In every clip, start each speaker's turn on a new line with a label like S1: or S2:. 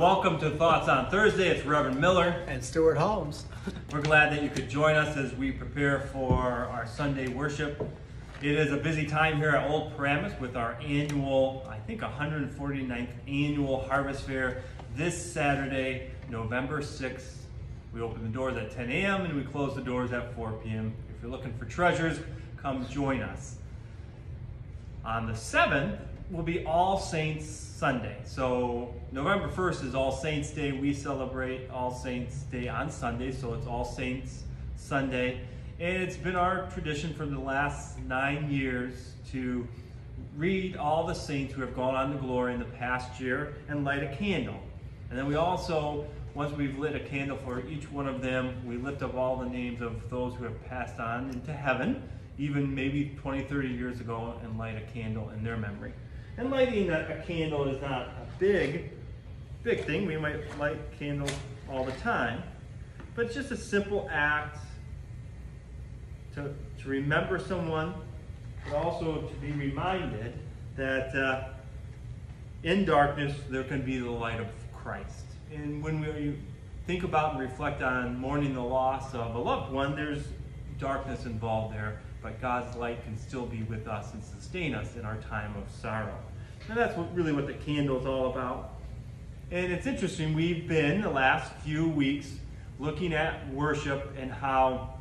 S1: Welcome to Thoughts on Thursday. It's Reverend Miller.
S2: And Stuart Holmes.
S1: We're glad that you could join us as we prepare for our Sunday worship. It is a busy time here at Old Paramus with our annual, I think 149th annual Harvest Fair this Saturday, November 6th. We open the doors at 10 a.m. and we close the doors at 4 p.m. If you're looking for treasures, come join us. On the 7th will be All Saints Sunday. So November 1st is All Saints Day. We celebrate All Saints Day on Sunday, so it's All Saints Sunday. And it's been our tradition for the last nine years to read all the saints who have gone on to glory in the past year and light a candle. And then we also, once we've lit a candle for each one of them, we lift up all the names of those who have passed on into heaven, even maybe 20, 30 years ago, and light a candle in their memory. And lighting a, a candle is not a big, big thing. We might light candles all the time, but it's just a simple act to, to remember someone, but also to be reminded that uh, in darkness there can be the light of Christ. And when we think about and reflect on mourning the loss of a loved one, there's darkness involved there, but God's light can still be with us and sustain us in our time of sorrow. And that's what, really what the candle is all about. And it's interesting, we've been the last few weeks looking at worship and how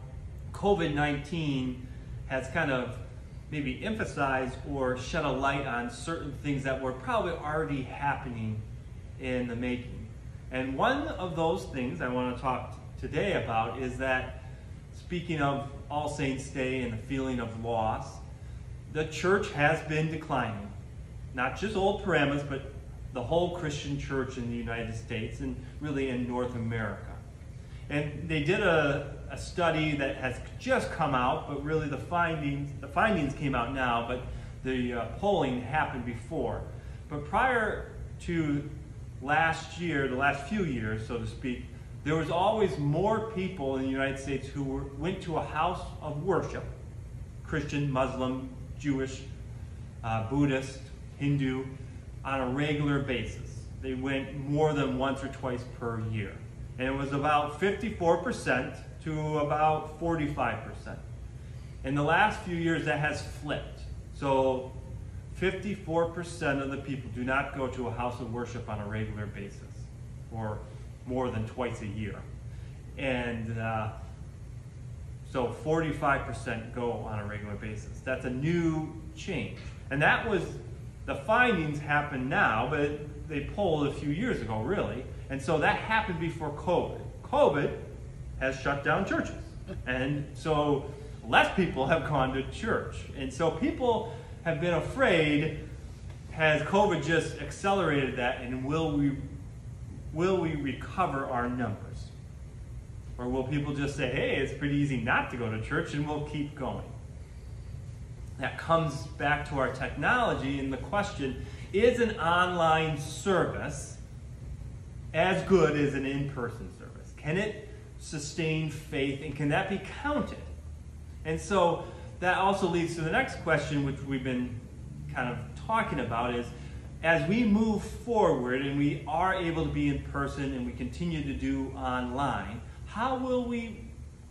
S1: COVID 19 has kind of maybe emphasized or shed a light on certain things that were probably already happening in the making. And one of those things I want to talk today about is that speaking of All Saints Day and the feeling of loss, the church has been declining not just Old Paramus, but the whole Christian church in the United States and really in North America. And they did a, a study that has just come out, but really the findings, the findings came out now, but the uh, polling happened before. But prior to last year, the last few years, so to speak, there was always more people in the United States who were, went to a house of worship, Christian, Muslim, Jewish, uh, Buddhist, Hindu on a regular basis. They went more than once or twice per year. And it was about 54% to about 45%. In the last few years, that has flipped. So 54% of the people do not go to a house of worship on a regular basis or more than twice a year. And uh, so 45% go on a regular basis. That's a new change. And that was the findings happen now, but they polled a few years ago, really. And so that happened before COVID. COVID has shut down churches. And so less people have gone to church. And so people have been afraid has COVID just accelerated that and will we will we recover our numbers? Or will people just say, hey, it's pretty easy not to go to church and we'll keep going? that comes back to our technology and the question is an online service as good as an in person service? Can it sustain faith and can that be counted? And so that also leads to the next question, which we've been kind of talking about is as we move forward and we are able to be in person and we continue to do online, how will we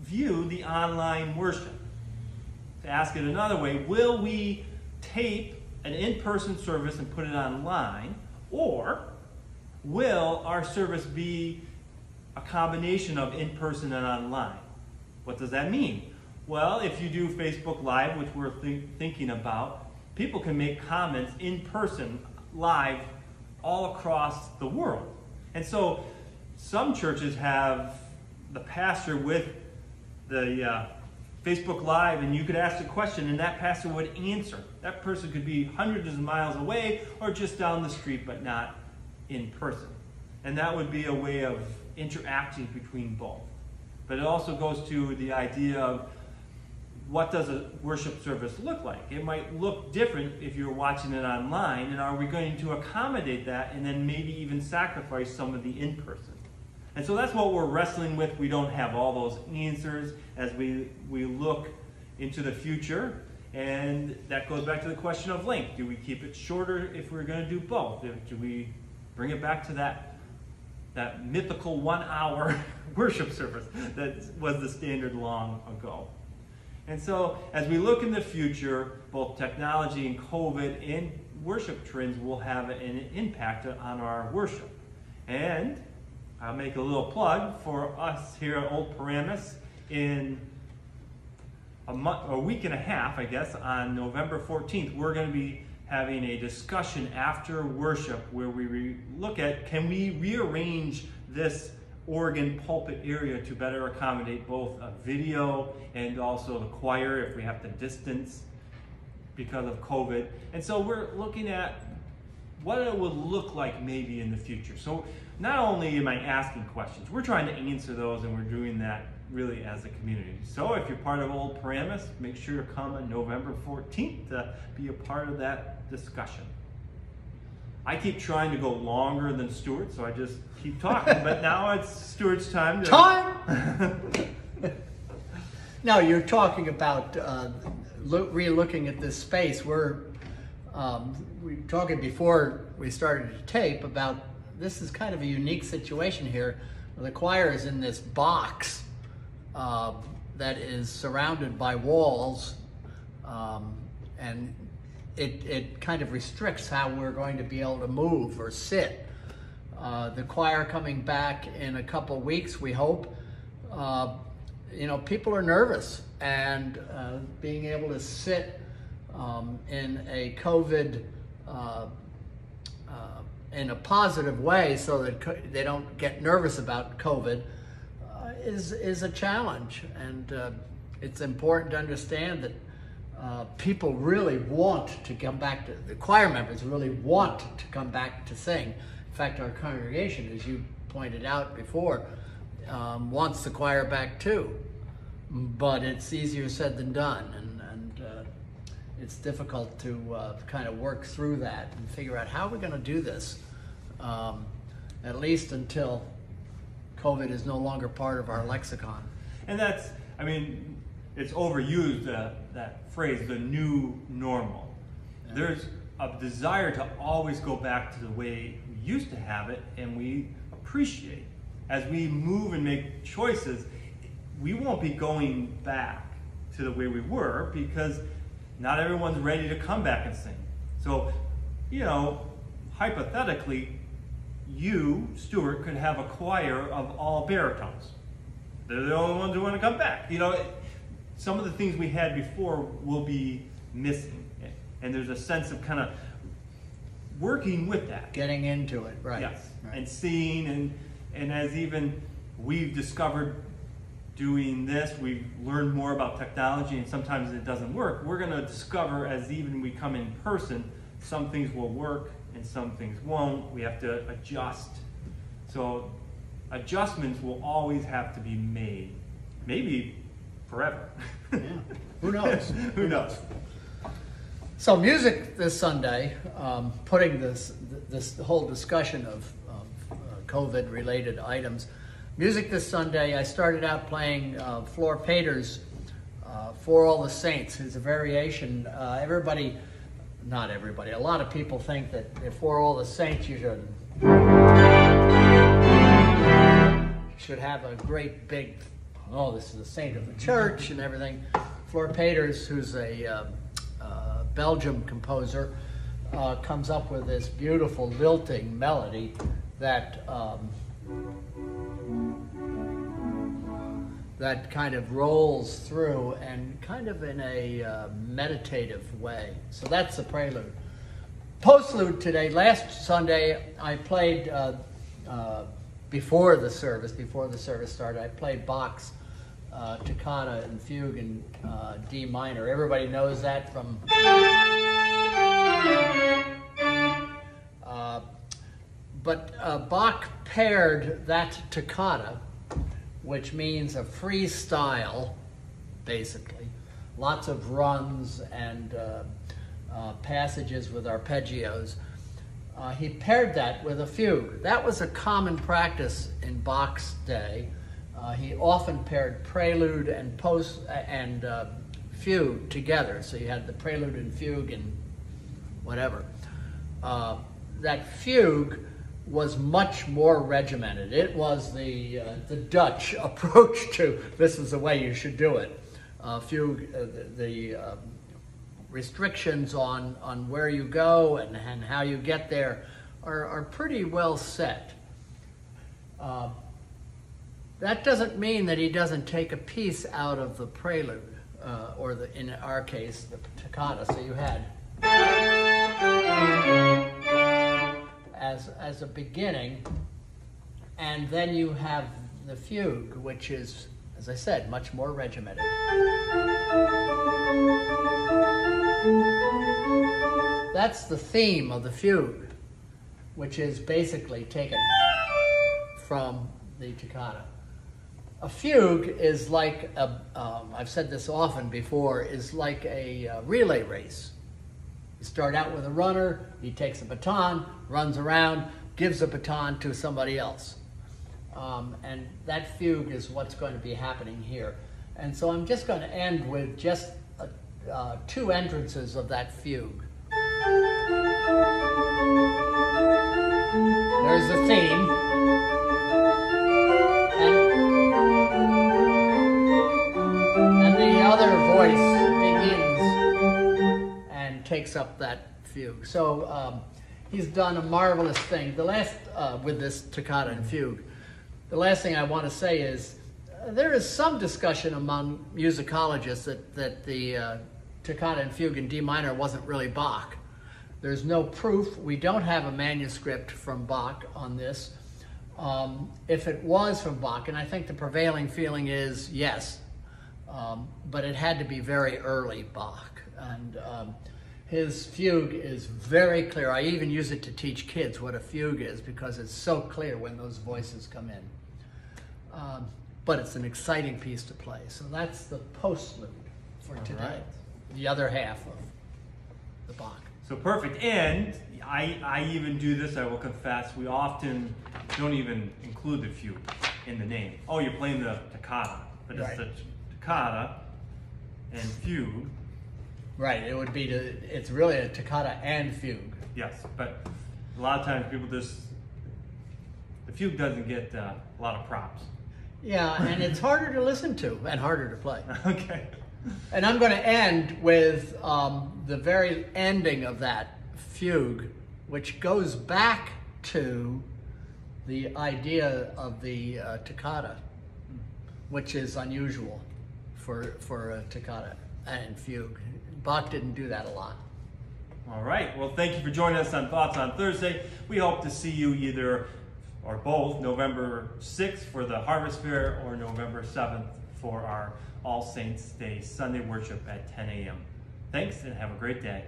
S1: view the online worship? To ask it another way, will we tape an in person service and put it online, or will our service be a combination of in person and online? What does that mean? Well, if you do Facebook Live, which we're th- thinking about, people can make comments in person, live, all across the world. And so some churches have the pastor with the uh, Facebook Live and you could ask a question and that pastor would answer. That person could be hundreds of miles away or just down the street, but not in person. And that would be a way of interacting between both. But it also goes to the idea of what does a worship service look like? It might look different if you're watching it online, and are we going to accommodate that and then maybe even sacrifice some of the in person? And so that's what we're wrestling with. We don't have all those answers as we, we look into the future. And that goes back to the question of length. Do we keep it shorter if we're going to do both? Do we bring it back to that, that mythical one hour worship service that was the standard long ago? And so, as we look in the future, both technology and COVID and worship trends will have an impact on our worship. And I'll make a little plug for us here at Old Paramus in a month, a week and a half, I guess, on November 14th, we're going to be having a discussion after worship where we re- look at can we rearrange this organ pulpit area to better accommodate both a video and also the choir if we have to distance because of COVID. And so we're looking at what it would look like maybe in the future. So not only am I asking questions, we're trying to answer those and we're doing that really as a community. So if you're part of Old Paramus, make sure to come on November 14th to be a part of that discussion. I keep trying to go longer than Stuart, so I just keep talking, but now it's Stuart's time to...
S2: Time! now you're talking about uh, re-looking at this space. We're um, we were talking before we started to tape about this is kind of a unique situation here. The choir is in this box uh, that is surrounded by walls, um, and it, it kind of restricts how we're going to be able to move or sit. Uh, the choir coming back in a couple weeks, we hope. Uh, you know, people are nervous, and uh, being able to sit um, in a COVID uh, in a positive way so that they don't get nervous about COVID uh, is, is a challenge. And uh, it's important to understand that uh, people really want to come back to, the choir members really want to come back to sing. In fact, our congregation, as you pointed out before, um, wants the choir back too. But it's easier said than done. And, and uh, it's difficult to uh, kind of work through that and figure out how we're going to do this um, at least until COVID is no longer part of our lexicon.
S1: And that's, I mean, it's overused, uh, that phrase, the new normal. Yeah. There's a desire to always go back to the way we used to have it, and we appreciate. As we move and make choices, we won't be going back to the way we were because not everyone's ready to come back and sing. So, you know, hypothetically, you, Stuart, could have a choir of all baritones. They're the only ones who want to come back. You know, some of the things we had before will be missing. And there's a sense of kind of working with that.
S2: Getting into it, right.
S1: Yes.
S2: Right.
S1: And seeing, and, and as even we've discovered doing this, we've learned more about technology, and sometimes it doesn't work. We're going to discover as even we come in person, some things will work and some things won't. We have to adjust. So adjustments will always have to be made, maybe forever.
S2: yeah. Who knows?
S1: Who knows?
S2: So music this Sunday, um, putting this this whole discussion of, of uh, COVID-related items. Music this Sunday, I started out playing uh, Flor Peeters' uh, For All the Saints. It's a variation. Uh, everybody not everybody, a lot of people think that if we're all the saints, you should should have a great big, oh, this is a saint of the church and everything. Flor Peeters, who's a uh, uh, Belgium composer, uh, comes up with this beautiful lilting melody that um, that kind of rolls through and kind of in a uh, meditative way. So that's the prelude. Postlude today, last Sunday, I played uh, uh, before the service, before the service started, I played Bach's uh, toccata and fugue in uh, D minor. Everybody knows that from. Uh, but uh, Bach paired that toccata, which means a freestyle, basically, lots of runs and uh, uh, passages with arpeggios. Uh, he paired that with a fugue. That was a common practice in Bach's day. Uh, he often paired prelude and post and uh, fugue together. So you had the prelude and fugue and whatever. Uh, that fugue was much more regimented. It was the uh, the Dutch approach to this is the way you should do it. Uh, fugue, uh, the, the um, restrictions on on where you go and, and how you get there are, are pretty well set. Uh, that doesn't mean that he doesn't take a piece out of the prelude, uh, or the in our case the toccata. So you had as, as a beginning, and then you have the fugue, which is, as I said, much more regimented. That's the theme of the fugue, which is basically taken from the toccata. A fugue is like a, um, I've said this often before, is like a uh, relay race. You start out with a runner, he takes a baton, runs around, gives a baton to somebody else. Um, and that fugue is what's going to be happening here. And so I'm just going to end with just uh, two entrances of that fugue. There's the theme. And, and the other voice begins and takes up that fugue. So um, he's done a marvelous thing. The last, uh, with this toccata and fugue, the last thing I want to say is uh, there is some discussion among musicologists that, that the uh, toccata and fugue in D minor wasn't really Bach. There's no proof. We don't have a manuscript from Bach on this. Um, if it was from Bach, and I think the prevailing feeling is yes, um, but it had to be very early Bach. And um, his fugue is very clear. I even use it to teach kids what a fugue is because it's so clear when those voices come in. Um, but it's an exciting piece to play. So that's the postlude for
S1: All
S2: today,
S1: right.
S2: the other half of the Bach.
S1: So perfect. And I, I even do this, I will confess, we often don't even include the fugue in the name. Oh, you're playing the toccata, but it's
S2: Right.
S1: the toccata and fugue.
S2: Right, it would be to, it's really a toccata and fugue.
S1: Yes, but a lot of times people just, the fugue doesn't get uh, a lot of props.
S2: Yeah, and it's harder to listen to and harder to play.
S1: Okay.
S2: And I'm going to end with um, the very ending of that fugue, which goes back to the idea of the uh, toccata, which is unusual for, for a toccata and fugue. Bach didn't do that a lot.
S1: All right. Well, thank you for joining us on Thoughts on Thursday. We hope to see you either or both November 6th for the Harvest Fair or November 7th for our All Saints Day Sunday worship at 10 a.m. Thanks and have a great day.